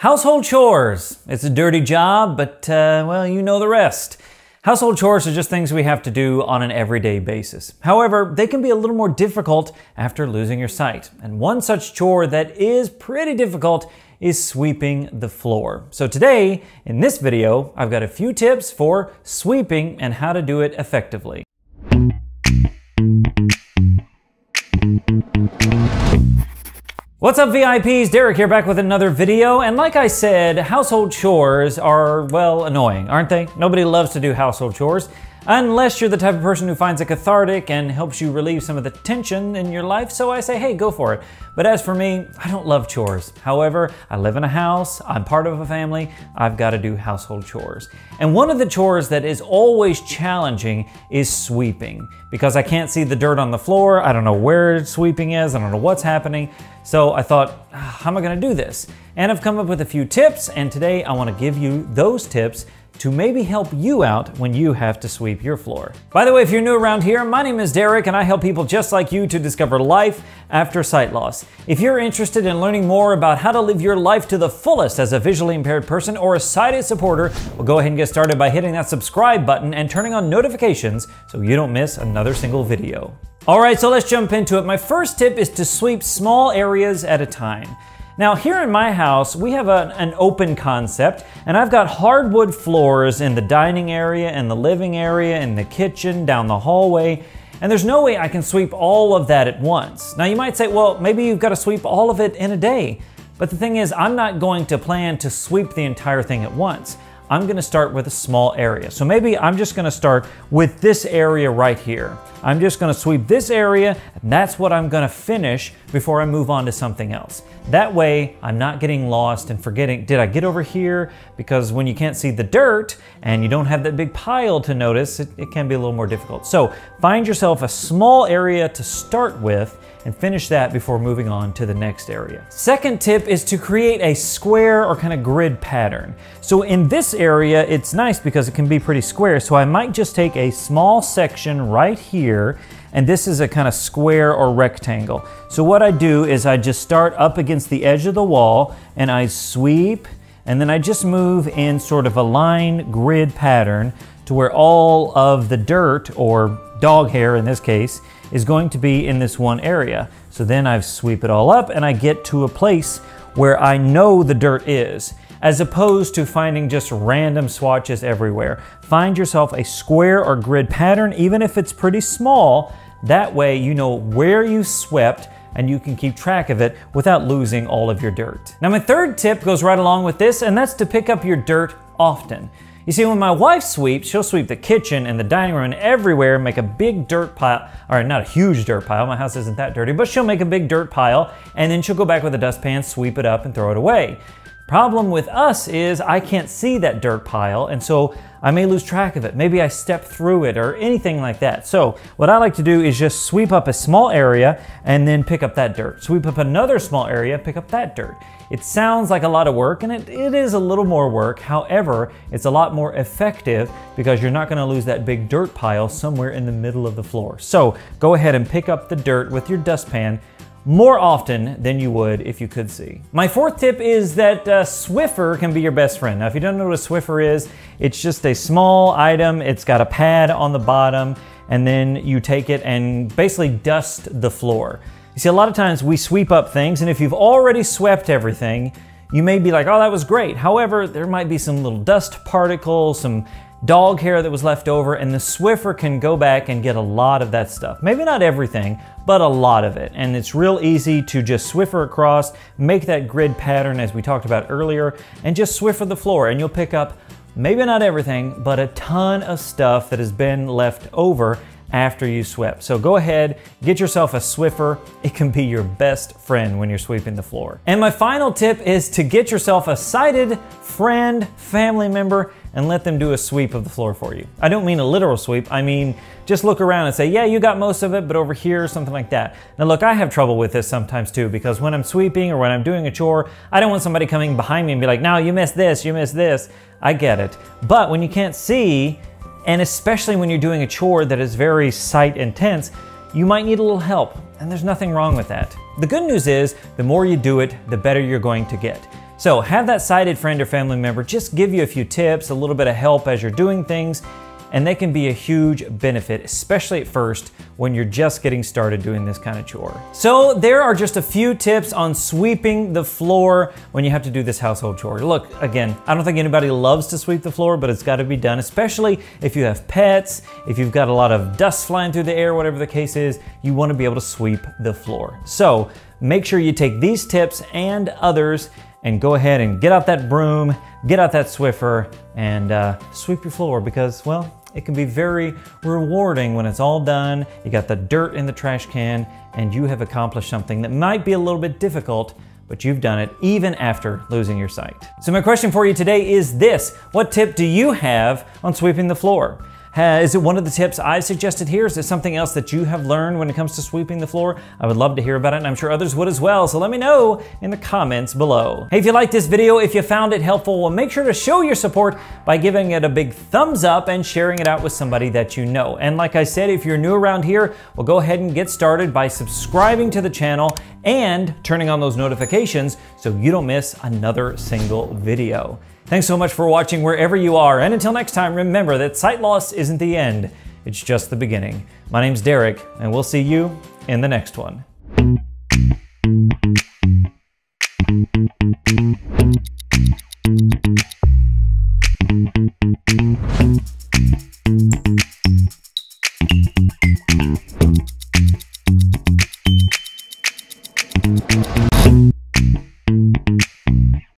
Household chores. It's a dirty job, but uh, well, you know the rest. Household chores are just things we have to do on an everyday basis. However, they can be a little more difficult after losing your sight. And one such chore that is pretty difficult is sweeping the floor. So today, in this video, I've got a few tips for sweeping and how to do it effectively. What's up VIPs? Derek here back with another video. And like I said, household chores are, well, annoying, aren't they? Nobody loves to do household chores. Unless you're the type of person who finds it cathartic and helps you relieve some of the tension in your life, so I say, hey, go for it. But as for me, I don't love chores. However, I live in a house, I'm part of a family, I've got to do household chores. And one of the chores that is always challenging is sweeping because I can't see the dirt on the floor, I don't know where sweeping is, I don't know what's happening. So I thought, ah, how am I going to do this? And I've come up with a few tips, and today I want to give you those tips to maybe help you out when you have to sweep your floor. By the way, if you're new around here, my name is Derek and I help people just like you to discover life after sight loss. If you're interested in learning more about how to live your life to the fullest as a visually impaired person or a sighted supporter, well, go ahead and get started by hitting that subscribe button and turning on notifications so you don't miss another single video. All right, so let's jump into it. My first tip is to sweep small areas at a time. Now here in my house, we have a, an open concept and I've got hardwood floors in the dining area and the living area in the kitchen, down the hallway, and there's no way I can sweep all of that at once. Now you might say, well, maybe you've got to sweep all of it in a day. But the thing is, I'm not going to plan to sweep the entire thing at once. I'm gonna start with a small area. So maybe I'm just gonna start with this area right here. I'm just gonna sweep this area, and that's what I'm gonna finish before I move on to something else. That way, I'm not getting lost and forgetting, did I get over here? Because when you can't see the dirt and you don't have that big pile to notice, it, it can be a little more difficult. So find yourself a small area to start with and finish that before moving on to the next area. Second tip is to create a square or kind of grid pattern. So in this area, it's nice because it can be pretty square. So I might just take a small section right here and this is a kind of square or rectangle. So what I do is I just start up against the edge of the wall and I sweep and then I just move in sort of a line grid pattern to where all of the dirt or dog hair in this case is going to be in this one area. So then I sweep it all up and I get to a place where I know the dirt is, as opposed to finding just random swatches everywhere. Find yourself a square or grid pattern, even if it's pretty small. That way you know where you swept and you can keep track of it without losing all of your dirt. Now my third tip goes right along with this, and that's to pick up your dirt often. You see, when my wife sweeps, she'll sweep the kitchen and the dining room and everywhere, make a big dirt pile, or not a huge dirt pile, my house isn't that dirty, but she'll make a big dirt pile and then she'll go back with a dustpan, sweep it up and throw it away. Problem with us is I can't see that dirt pile and so I may lose track of it. Maybe I step through it or anything like that. So what I like to do is just sweep up a small area and then pick up that dirt. Sweep up another small area, pick up that dirt. It sounds like a lot of work and it, it is a little more work. However, it's a lot more effective because you're not gonna lose that big dirt pile somewhere in the middle of the floor. So go ahead and pick up the dirt with your dustpan more often than you would if you could see. My fourth tip is that uh, Swiffer can be your best friend. Now, if you don't know what a Swiffer is, it's just a small item. It's got a pad on the bottom, and then you take it and basically dust the floor. You see, a lot of times we sweep up things, and if you've already swept everything, you may be like, oh, that was great. However, there might be some little dust particles, some dog hair that was left over, and the Swiffer can go back and get a lot of that stuff. Maybe not everything, but a lot of it. And it's real easy to just Swiffer across, make that grid pattern as we talked about earlier, and just Swiffer the floor, and you'll pick up maybe not everything, but a ton of stuff that has been left over after you swept. So go ahead, get yourself a Swiffer. It can be your best friend when you're sweeping the floor. And my final tip is to get yourself a sighted friend, family member, and let them do a sweep of the floor for you. I don't mean a literal sweep, I mean just look around and say, yeah, you got most of it, but over here, something like that. Now look, I have trouble with this sometimes too, because when I'm sweeping or when I'm doing a chore, I don't want somebody coming behind me and be like, no, you missed this, you missed this. I get it. But when you can't see, and especially when you're doing a chore that is very sight intense, you might need a little help, and there's nothing wrong with that. The good news is, the more you do it, the better you're going to get. So have that sighted friend or family member just give you a few tips, a little bit of help as you're doing things, and they can be a huge benefit, especially at first when you're just getting started doing this kind of chore. So there are just a few tips on sweeping the floor when you have to do this household chore. Look, again, I don't think anybody loves to sweep the floor, but it's gotta be done, especially if you have pets, if you've got a lot of dust flying through the air, whatever the case is, you wanna be able to sweep the floor. So make sure you take these tips and others and go ahead and get out that broom, get out that Swiffer, and uh, sweep your floor because, well, it can be very rewarding when it's all done, you got the dirt in the trash can, and you have accomplished something that might be a little bit difficult, but you've done it even after losing your sight. So my question for you today is this, what tip do you have on sweeping the floor? Uh, is it one of the tips I've suggested here? Is it something else that you have learned when it comes to sweeping the floor? I would love to hear about it, and I'm sure others would as well, so let me know in the comments below. Hey, if you liked this video, if you found it helpful, well, make sure to show your support by giving it a big thumbs up and sharing it out with somebody that you know. And like I said, if you're new around here, well, go ahead and get started by subscribing to the channel and turning on those notifications so you don't miss another single video. Thanks so much for watching wherever you are, and until next time, remember that sight loss isn't the end, it's just the beginning. My name's Derek, and we'll see you in the next one.